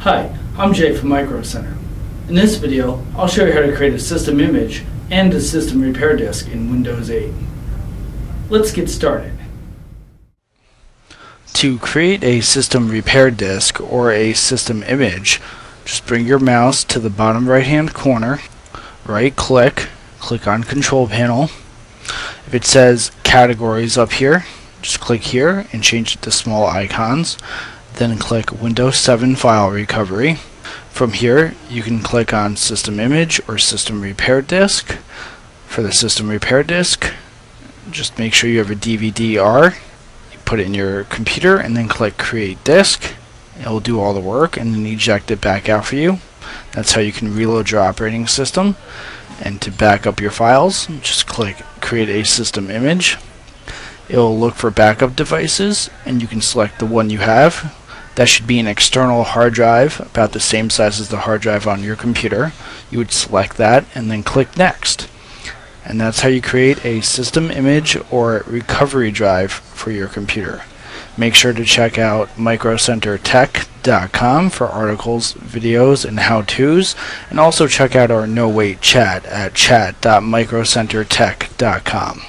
Hi, I'm Jay from Micro Center. In this video, I'll show you how to create a system image and a system repair disk in Windows 8. Let's get started. To create a system repair disk or a system image, just bring your mouse to the bottom right hand corner, right click, click on control panel. If it says categories up here, just click here and change it to small icons then click Windows 7 File Recovery. From here, you can click on System Image or System Repair Disk. For the System Repair Disk, just make sure you have a DVD-R. Put it in your computer and then click Create Disk. It will do all the work and then eject it back out for you. That's how you can reload your operating system. And to back up your files, just click Create a System Image. It will look for backup devices and you can select the one you have that should be an external hard drive about the same size as the hard drive on your computer. You would select that and then click Next. And that's how you create a system image or recovery drive for your computer. Make sure to check out microcentertech.com for articles, videos, and how-tos, and also check out our no-wait chat at chat.microcentertech.com.